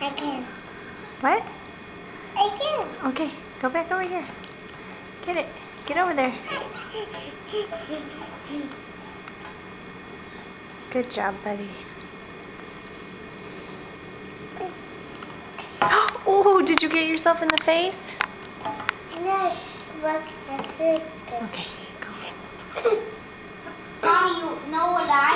I can. What? I can. Okay, go back over here. Get it. Get over there. Good job, buddy. Oh, did you get yourself in the face? No, it was the. Okay, go. Mommy, you know what I